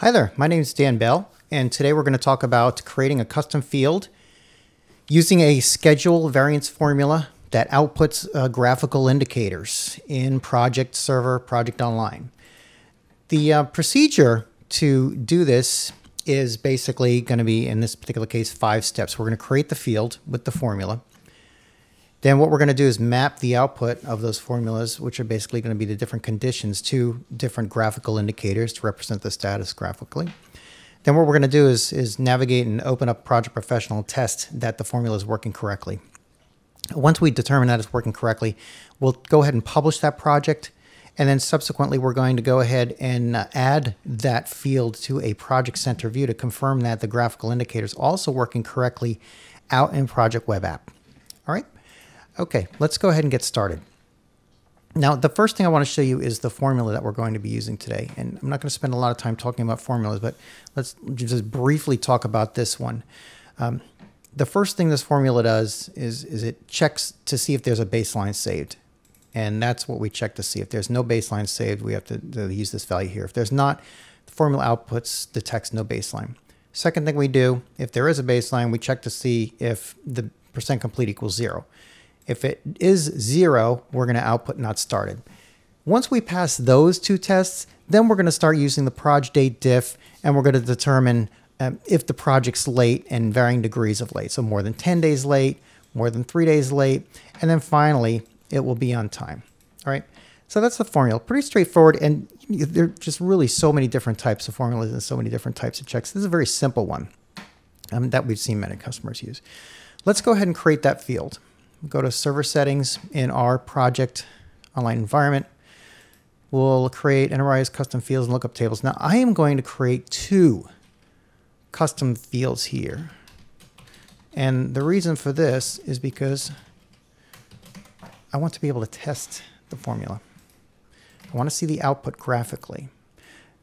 Hi there, my name is Dan Bell, and today we're going to talk about creating a custom field using a schedule variance formula that outputs uh, graphical indicators in Project Server Project Online. The uh, procedure to do this is basically going to be, in this particular case, five steps. We're going to create the field with the formula. Then what we're going to do is map the output of those formulas, which are basically going to be the different conditions to different graphical indicators to represent the status graphically. Then what we're going to do is, is navigate and open up Project Professional and test that the formula is working correctly. Once we determine that it's working correctly, we'll go ahead and publish that project. And then subsequently, we're going to go ahead and uh, add that field to a Project Center view to confirm that the graphical indicator is also working correctly out in Project Web App. All right. Okay, let's go ahead and get started. Now, the first thing I want to show you is the formula that we're going to be using today. And I'm not going to spend a lot of time talking about formulas, but let's just briefly talk about this one. Um, the first thing this formula does is, is it checks to see if there's a baseline saved. And that's what we check to see. If there's no baseline saved, we have to, to use this value here. If there's not, the formula outputs text no baseline. Second thing we do, if there is a baseline, we check to see if the percent complete equals zero. If it is zero, we're going to output not started. Once we pass those two tests, then we're going to start using the proj date diff and we're going to determine um, if the project's late and varying degrees of late. So more than 10 days late, more than three days late, and then finally it will be on time. All right. So that's the formula. Pretty straightforward. And there are just really so many different types of formulas and so many different types of checks. This is a very simple one um, that we've seen many customers use. Let's go ahead and create that field go to server settings in our project online environment. We'll create enterprise custom fields and lookup tables. Now I am going to create two custom fields here. And the reason for this is because I want to be able to test the formula. I want to see the output graphically.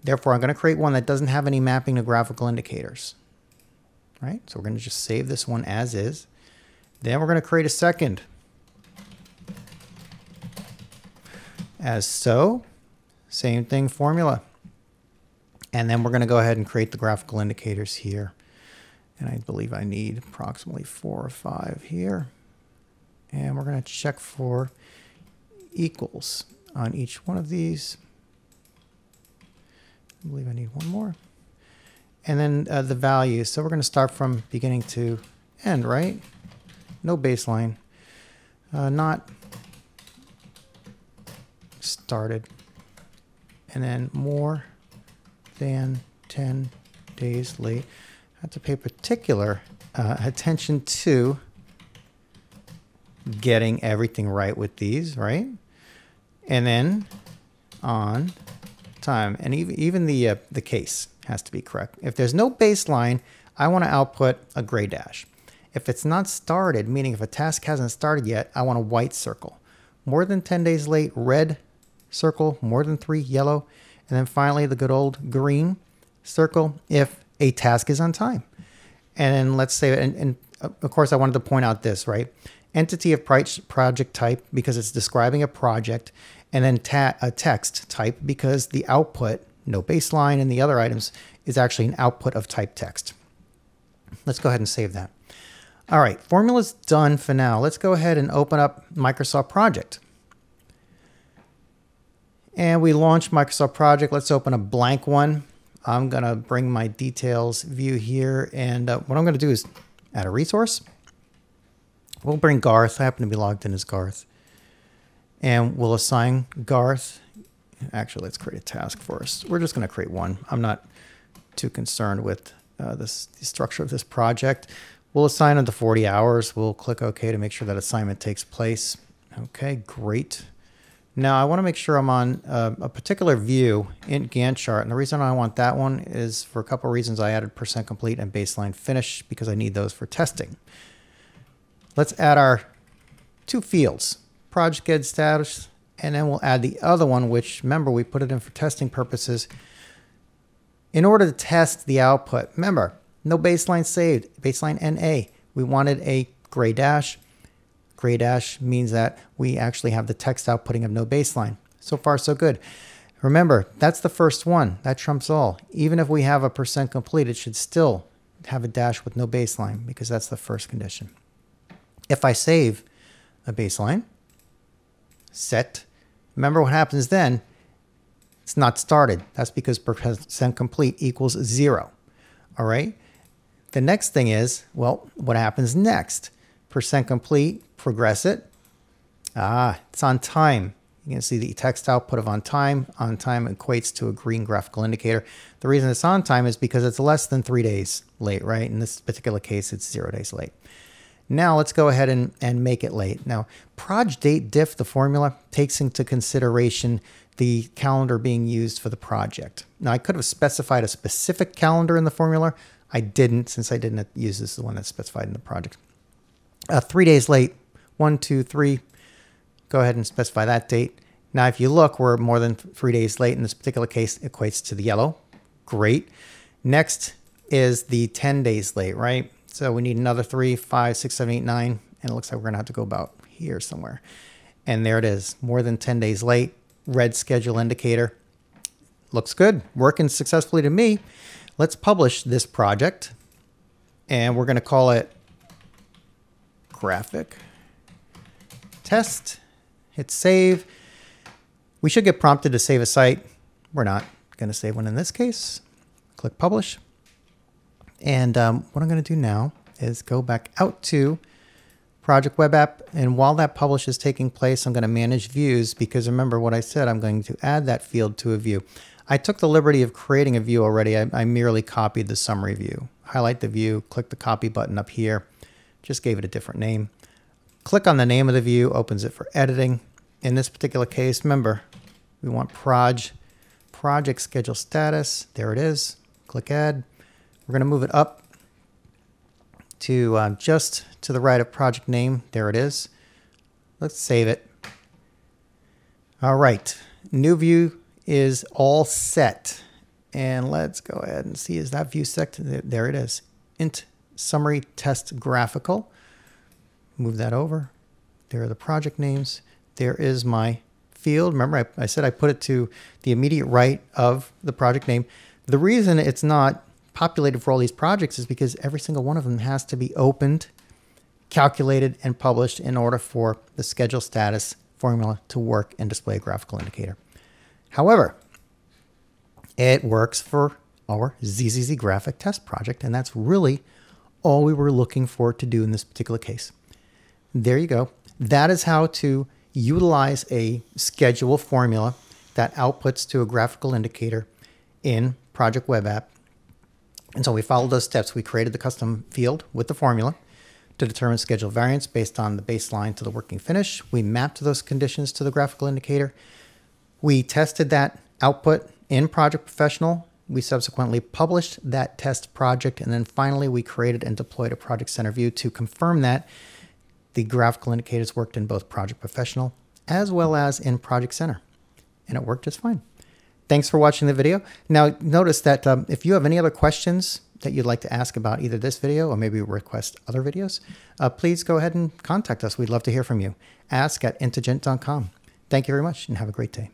Therefore, I'm going to create one that doesn't have any mapping to graphical indicators. Right? So we're going to just save this one as is. Then we're going to create a second. As so, same thing formula. And then we're going to go ahead and create the graphical indicators here. And I believe I need approximately four or five here. And we're going to check for equals on each one of these. I believe I need one more. And then uh, the values. So we're going to start from beginning to end, right? No baseline, uh, not started, and then more than 10 days late. I have to pay particular uh, attention to getting everything right with these, right? And then on time, and even, even the, uh, the case has to be correct. If there's no baseline, I want to output a gray dash. If it's not started, meaning if a task hasn't started yet, I want a white circle. More than 10 days late, red circle. More than three, yellow. And then finally, the good old green circle if a task is on time. And let's say, and, and of course, I wanted to point out this, right? Entity of project type because it's describing a project, and then a text type because the output, no baseline and the other items, is actually an output of type text. Let's go ahead and save that. All right, formula's done for now. Let's go ahead and open up Microsoft Project. And we launch Microsoft Project. Let's open a blank one. I'm going to bring my details view here. And uh, what I'm going to do is add a resource. We'll bring Garth. I happen to be logged in as Garth. And we'll assign Garth. Actually, let's create a task us. We're just going to create one. I'm not too concerned with uh, this, the structure of this project. We'll assign them to 40 hours. We'll click OK to make sure that assignment takes place. Okay, great. Now I want to make sure I'm on uh, a particular view in Gantt chart. And the reason I want that one is for a couple reasons. I added percent complete and baseline finish because I need those for testing. Let's add our two fields, project get status, and then we'll add the other one, which remember we put it in for testing purposes. In order to test the output, remember no baseline saved, baseline NA. We wanted a gray dash. Gray dash means that we actually have the text outputting of no baseline. So far, so good. Remember, that's the first one. That trumps all. Even if we have a percent complete, it should still have a dash with no baseline because that's the first condition. If I save a baseline, set, remember what happens then? It's not started. That's because percent complete equals zero. All right. The next thing is, well, what happens next? Percent complete, progress it. Ah, it's on time. You can see the text output of on time. On time equates to a green graphical indicator. The reason it's on time is because it's less than three days late, right? In this particular case, it's zero days late. Now let's go ahead and, and make it late. Now, proj date diff, the formula, takes into consideration the calendar being used for the project. Now, I could have specified a specific calendar in the formula. I didn't, since I didn't use this the one that's specified in the project. Uh, three days late, one, two, three, Go ahead and specify that date. Now, if you look, we're more than three days late. In this particular case, equates to the yellow. Great. Next is the 10 days late, right? So we need another three, five, six, seven, eight, nine. And it looks like we're going to have to go about here somewhere. And there it is, more than 10 days late. Red schedule indicator. Looks good, working successfully to me. Let's publish this project. And we're going to call it graphic test hit save. We should get prompted to save a site. We're not going to save one in this case. Click publish. And um, what I'm going to do now is go back out to Project Web App. And while that publish is taking place, I'm going to manage views because remember what I said, I'm going to add that field to a view. I took the liberty of creating a view already. I, I merely copied the summary view. Highlight the view, click the copy button up here. Just gave it a different name. Click on the name of the view, opens it for editing. In this particular case, remember, we want proj, project schedule status. There it is. Click add. We're going to move it up to um, just to the right of project name. There it is. Let's save it. All right. New view is all set. And let's go ahead and see, is that view set? There it is. Int summary test graphical move that over. There are the project names. There is my field. Remember, I, I, said I put it to the immediate right of the project name. The reason it's not populated for all these projects is because every single one of them has to be opened, calculated, and published in order for the schedule status formula to work and display a graphical indicator. However, it works for our ZZZ graphic test project, and that's really all we were looking for to do in this particular case. There you go. That is how to utilize a schedule formula that outputs to a graphical indicator in Project Web App. And so we followed those steps. We created the custom field with the formula to determine schedule variance based on the baseline to the working finish. We mapped those conditions to the graphical indicator. We tested that output in Project Professional. We subsequently published that test project. And then finally, we created and deployed a Project Center view to confirm that the graphical indicators worked in both Project Professional as well as in Project Center, and it worked just fine. Thanks for watching the video. Now, notice that um, if you have any other questions that you'd like to ask about either this video or maybe request other videos, uh, please go ahead and contact us. We'd love to hear from you. Ask at integent.com. Thank you very much and have a great day.